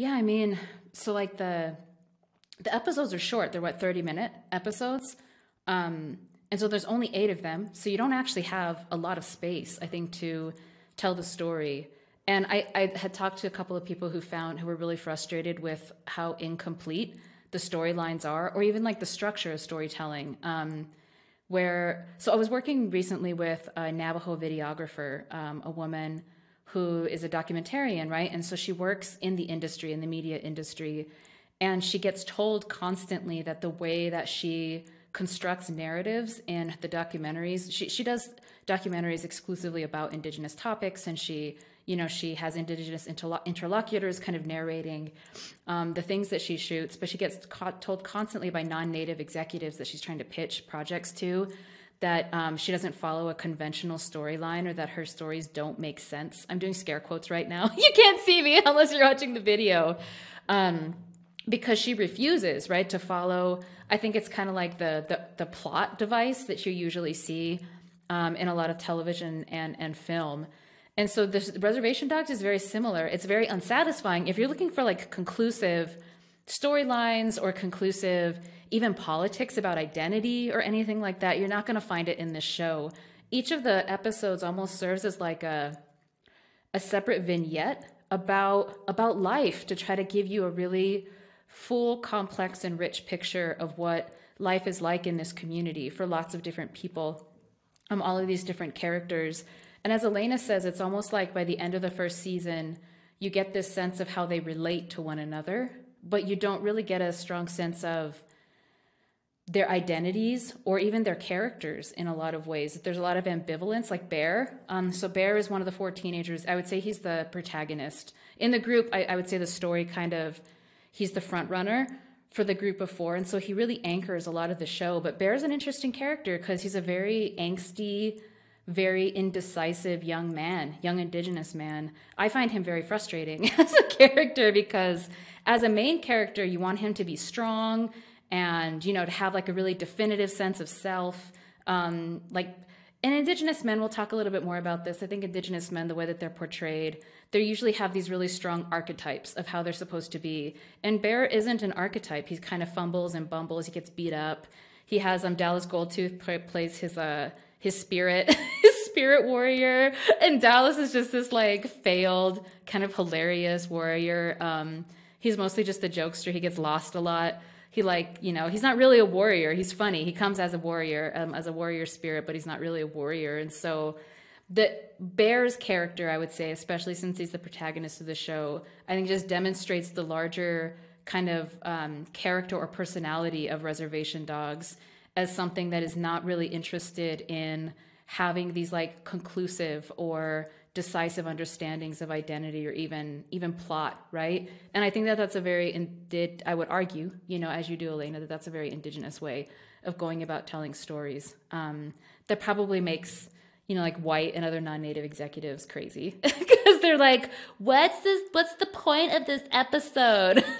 Yeah, I mean, so like the the episodes are short. They're what 30 minute episodes. Um and so there's only 8 of them. So you don't actually have a lot of space, I think to tell the story. And I, I had talked to a couple of people who found who were really frustrated with how incomplete the storylines are, or even like the structure of storytelling. Um, where so I was working recently with a Navajo videographer, um, a woman who is a documentarian, right? And so she works in the industry, in the media industry, and she gets told constantly that the way that she constructs narratives in the documentaries, she, she does documentaries exclusively about indigenous topics, and she you know she has indigenous interlocutors kind of narrating um, the things that she shoots but she gets told constantly by non-native executives that she's trying to pitch projects to that um, she doesn't follow a conventional storyline or that her stories don't make sense. I'm doing scare quotes right now. you can't see me unless you're watching the video. Um, because she refuses, right, to follow. I think it's kind of like the, the, the plot device that you usually see um, in a lot of television and and film. And so the reservation dogs is very similar. It's very unsatisfying if you're looking for like conclusive storylines or conclusive even politics about identity or anything like that. You're not going to find it in this show. Each of the episodes almost serves as like a a separate vignette about about life to try to give you a really full, complex and rich picture of what life is like in this community for lots of different people. Um, all of these different characters. And as Elena says, it's almost like by the end of the first season, you get this sense of how they relate to one another, but you don't really get a strong sense of their identities or even their characters in a lot of ways. There's a lot of ambivalence, like Bear. Um, so Bear is one of the four teenagers. I would say he's the protagonist in the group. I, I would say the story kind of he's the front runner for the group of four, and so he really anchors a lot of the show. But Bear's an interesting character because he's a very angsty, very indecisive young man, young indigenous man. I find him very frustrating as a character because as a main character, you want him to be strong and you know to have like a really definitive sense of self. Um, like and indigenous men we'll talk a little bit more about this. I think indigenous men the way that they're portrayed they usually have these really strong archetypes of how they're supposed to be. And bear isn't an archetype. He kind of fumbles and bumbles. He gets beat up. He has um dallas goldtooth play, plays his uh his spirit his spirit warrior. And dallas is just this like failed kind of hilarious warrior. Um he's mostly just a jokester. He gets lost a lot. He like you know he's not really a warrior. He's funny. He comes as a warrior um, as a warrior spirit but he's not really a warrior. And so the bear's character i would say especially since he's the protagonist of the show i think just demonstrates the larger kind of um, character or personality of reservation dogs as something that is not really interested in having these like conclusive or decisive understandings of identity or even even plot right? And i think that that's a very did i would argue you know as you do elena that that's a very indigenous way of going about telling stories um, that probably makes you know like white and other non-native executives crazy because they're like what's this what's the point of this episode